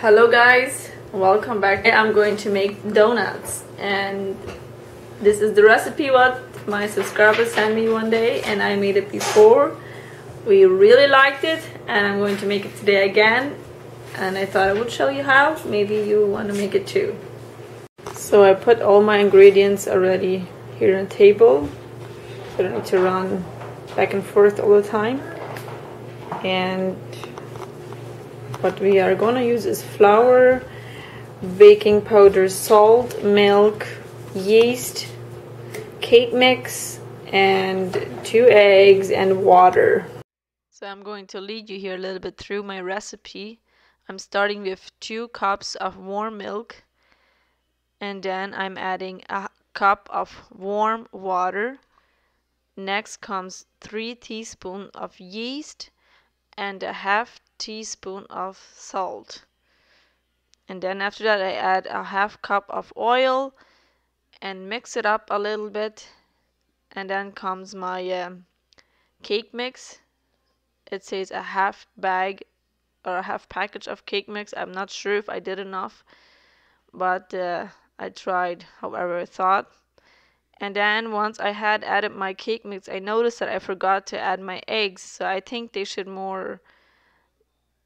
Hello guys, welcome back. I'm going to make donuts and this is the recipe what my subscribers sent me one day and I made it before. We really liked it and I'm going to make it today again and I thought I would show you how. Maybe you want to make it too. So I put all my ingredients already here on the table. So I don't need to run back and forth all the time. And what we are gonna use is flour, baking powder, salt, milk, yeast, cake mix, and two eggs and water. So I'm going to lead you here a little bit through my recipe. I'm starting with two cups of warm milk and then I'm adding a cup of warm water. Next comes 3 teaspoons of yeast and a half teaspoon of salt. And then after that I add a half cup of oil and mix it up a little bit. And then comes my um, cake mix. It says a half bag or a half package of cake mix. I'm not sure if I did enough, but uh, I tried however I thought. And then once I had added my cake mix, I noticed that I forgot to add my eggs. So I think they should more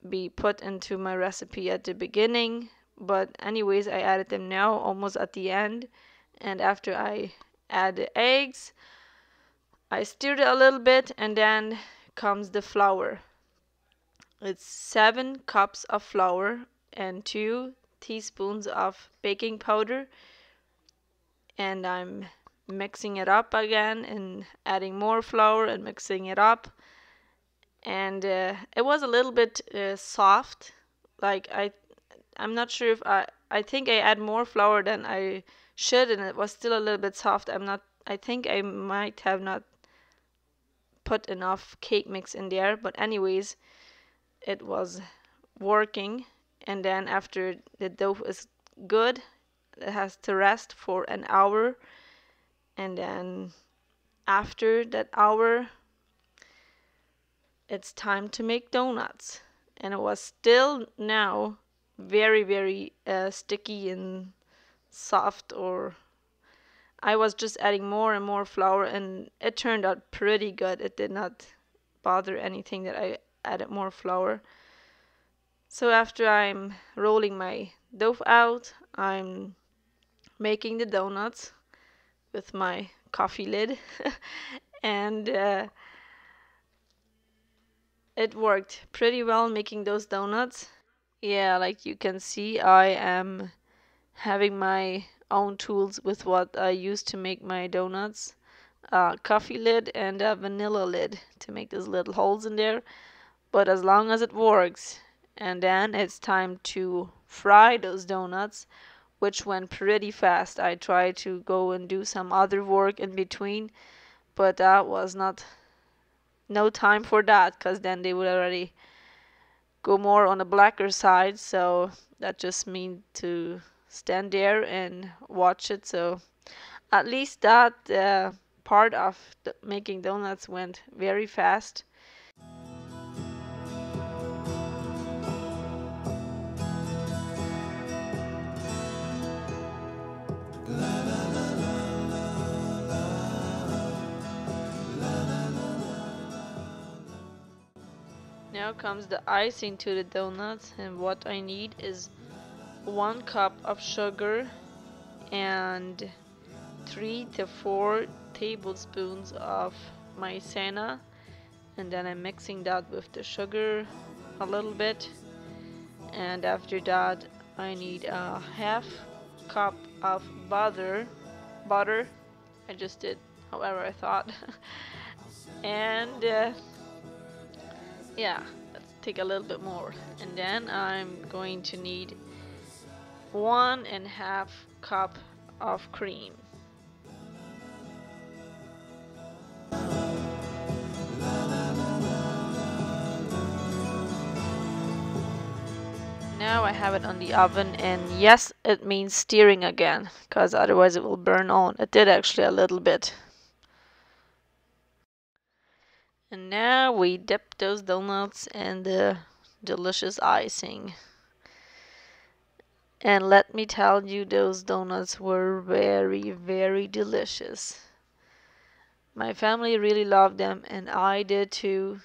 be put into my recipe at the beginning but anyways I added them now almost at the end. And after I add the eggs I stirred it a little bit and then comes the flour. It's seven cups of flour and two teaspoons of baking powder. And I'm mixing it up again and adding more flour and mixing it up and uh, it was a little bit uh, soft. Like I I'm not sure if I I think I add more flour than I should and it was still a little bit soft. I'm not I think I might have not put enough cake mix in there but anyways it was working. And then after the dough is good it has to rest for an hour. And then after that hour it's time to make donuts. And it was still now very, very uh, sticky and soft or I was just adding more and more flour and it turned out pretty good. It did not bother anything that I added more flour. So after I'm rolling my dough out, I'm making the donuts with my coffee lid and uh, it worked pretty well making those donuts. Yeah, like you can see, I am having my own tools with what I use to make my donuts. A coffee lid and a vanilla lid to make those little holes in there. But as long as it works, and then it's time to fry those donuts, which went pretty fast. I tried to go and do some other work in between, but that was not no time for that because then they would already go more on the blacker side so that just means to stand there and watch it. So at least that uh, part of making donuts went very fast Now comes the icing to the donuts and what I need is one cup of sugar and three to four tablespoons of maizena and then I'm mixing that with the sugar a little bit. And after that I need a half cup of butter butter. I just did however I thought. And uh, yeah let's take a little bit more. And then I'm going to need one and a half cup of cream. Now I have it on the oven and yes it means stirring again because otherwise it will burn on. It did actually a little bit And now we dip those donuts in the delicious icing. And let me tell you, those donuts were very, very delicious. My family really loved them, and I did too.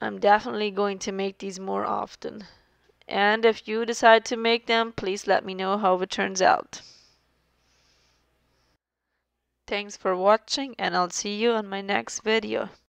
I'm definitely going to make these more often. And if you decide to make them, please let me know how it turns out. Thanks for watching and I'll see you on my next video.